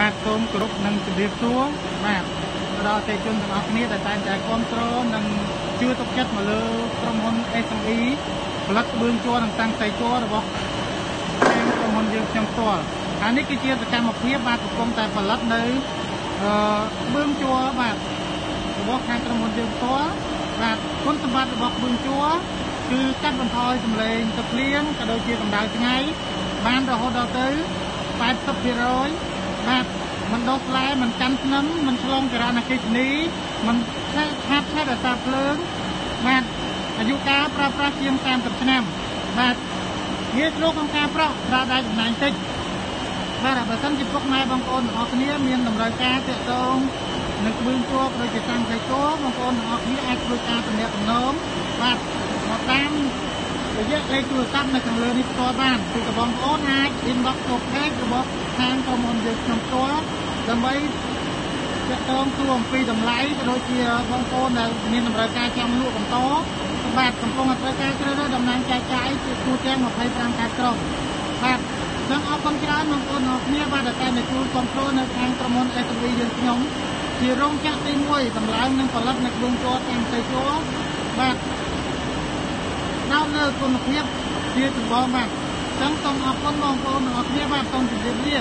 បាទសូមគោរពនិងជម្រាបសួរបាទដល់ប្រជាជនទាំងអស់គ្នាដែលតែងតែគ្រប់គ្រងនិងជឿទុកចិត្តមកលើក្រុមហ៊ុន SME ផលិតក្បឿងជ័រនិងតាំងខ្សែជ័ររបស់ខាងក្រុមហ៊ុនយើងខ្ញុំផ្ទាល់ហើយនេះគឺជាសកម្មភាពបាទកំពុងតែផលិតនៅអឺក្បឿងជ័របាទរបស់ខាងក្រុមហ៊ុនយើងផ្ទាល់បាទគុណសម្បត្តិរបស់ក្បឿងជ័រគឺកាត់បន្ថយសម្លេងទឹកភ្លៀងក៏ដូចជាកម្ដៅថ្ងៃបានរហូតដល់ទៅ80%បាទ មិនដោះស្លែមិនកាន់ស្នឹមមិនឆ្លងចរន្តអគ្គិសនីមិនឆាប់ឆាប់ឆាប់រសាភ្លើងបាទអាយុកាលប្រើប្រាស់ជាង30ឆ្នាំបាទងាយស្រួលក្នុងការប្រក់ប្រើដៃចំណាយតិចបាទបើសិនជាពុកម៉ែបងប្អូនទាំងអស់គ្នាមានតម្រូវការទាក់ទងនឹងគ្រឿងជួបដូចជាតាំងផ្ទៃគោបងប្អូនទាំងអស់គ្នាអាចធ្វើការទំនាក់ទំនងបាទមកតាម រយៈលេខទូរស័ព្ទនៅខាងលើនេះផ្ទាល់បានគឺបងប្អូនអាច inbox ទៅ page របស់ខាងក្រុមហ៊ុនយើងខ្ញុំផ្ទាល់ដើម្បីទាក់ទងសួរអំពីតម្លៃក៏ដូចជាបងប្អូនដែលមានតម្រូវការចង់លក់បន្តបាទកំពុងត្រូវការជ្រើសរើសតំណែងចែកចាយគឺគួរទាំង25ខែក្រុងបាទសូមអរគុណច្រើនបងប្អូនអរគ្នាបាទដែលតែនៅជួយគ្រប់គ្រងនៅខាងក្រុមហ៊ុន SME យើងខ្ញុំជារោងចក្រទី1តម្លើងនិងផលិតនៅគ្រឿងជ័រទាំងផ្ទៃជ័របាទ ដល់លើគុណភាពជាចម្បងបាទចឹងសូមអរគុណបងប្អូនទាំងអស់គ្នាបាទសូមជម្រាបលា